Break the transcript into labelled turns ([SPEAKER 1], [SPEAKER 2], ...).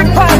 [SPEAKER 1] Electric Pie.